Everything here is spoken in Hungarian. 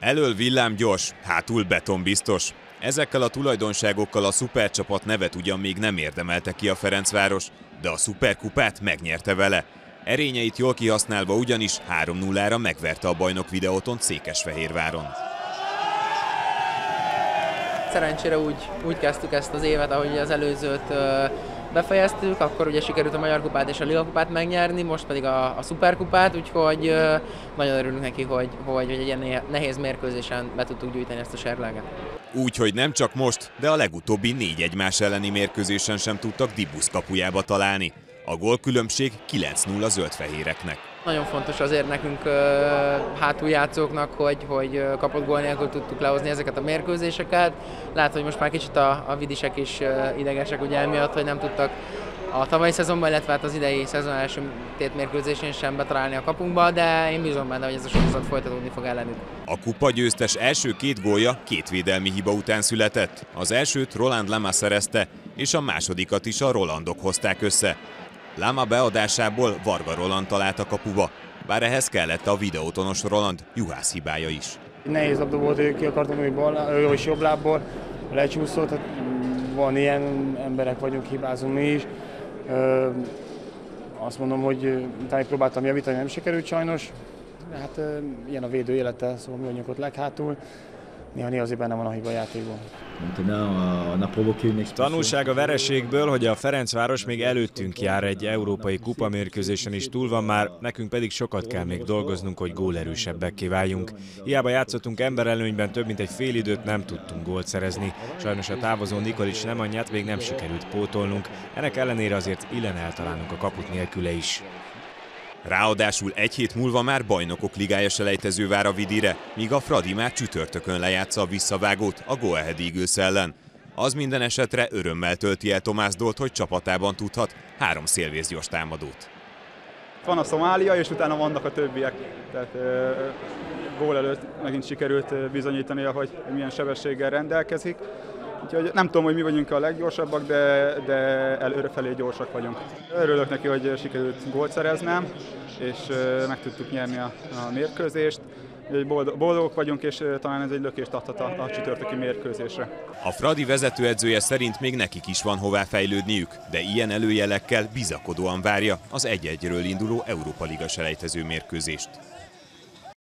Elől villámgyors, hátul betonbiztos. Ezekkel a tulajdonságokkal a szupercsapat nevet ugyan még nem érdemelte ki a Ferencváros, de a szuperkupát megnyerte vele. Erényeit jól kihasználva ugyanis 3-0-ra megverte a bajnok videóton Székesfehérváron. Szerencsére úgy, úgy kezdtük ezt az évet, ahogy az előzőt befejeztük, akkor ugye sikerült a Magyar Kupát és a Liga Kupát megnyerni, most pedig a, a Szuperkupát, úgyhogy nagyon örülünk neki, hogy, hogy, hogy egy ilyen nehéz mérkőzésen be tudtuk gyűjteni ezt a serleget. Úgyhogy nem csak most, de a legutóbbi négy egymás elleni mérkőzésen sem tudtak Dibusz kapujába találni. A gólkülönbség 9-0 a zöldfehéreknek. Nagyon fontos azért nekünk hátuljátszóknak, hogy, hogy kapott gól nélkül tudtuk lehozni ezeket a mérkőzéseket. Lehet, hogy most már kicsit a, a vidisek is idegesek ugye emiatt, hogy nem tudtak a tavalyi szezonban, illetve hát az idei szezon első tét mérkőzésén sem betalálni a kapunkba, de én bízom benne, hogy ez a sorozat folytatódni fog ellenük. A kupa győztes első két gólja két védelmi hiba után született. Az elsőt Roland Lama szerezte, és a másodikat is a Rolandok hozták össze. Lama beadásából Varga Roland talált a kapuba, bár ehhez kellett a videótonos Roland juhász hibája is. Nehéz labda volt, ő ki akart hogy bal, ő is jobb lábból, lecsúszott, tehát van ilyen emberek vagyunk, hibázunk mi is. Ö, azt mondom, hogy utána próbáltam javítani, nem sikerült sajnos. Hát ilyen a védő élete, szóval mi vagyunk ott leghátul néha-néha azért benne van a hiba játékban. Tanulság a vereségből, hogy a Ferencváros még előttünk jár egy európai kupamérkőzésen is túl van már, nekünk pedig sokat kell még dolgoznunk, hogy gólerősebbek kiváljunk. Hiába játszottunk emberelőnyben, több mint egy fél időt nem tudtunk gólt szerezni. Sajnos a távozó Nikolics nem anyját még nem sikerült pótolnunk, ennek ellenére azért illen eltalálunk a kaput nélküle is. Ráadásul egy hét múlva már bajnokok ligája selejtező vár a Vidire, míg a Fradi már csütörtökön lejátsza a visszavágót a Go Ahead Eagles ellen. Az minden esetre örömmel tölti el Tomás Dolt, hogy csapatában tudhat három szélvészgyors támadót. Van a Szomália, és utána vannak a többiek. Tehát gól előtt megint sikerült bizonyítania, hogy milyen sebességgel rendelkezik. Úgyhogy nem tudom, hogy mi vagyunk a leggyorsabbak, de, de előrefelé gyorsak vagyunk. Örülök neki, hogy sikerült gólt szereznem, és meg tudtuk nyerni a, a mérkőzést. Boldogok vagyunk, és talán ez egy lökést adhat a, a csütörtöki mérkőzésre. A Fradi vezetőedzője szerint még nekik is van hová fejlődniük, de ilyen előjelekkel bizakodóan várja az egy-egyről induló Európa Liga selejtező mérkőzést.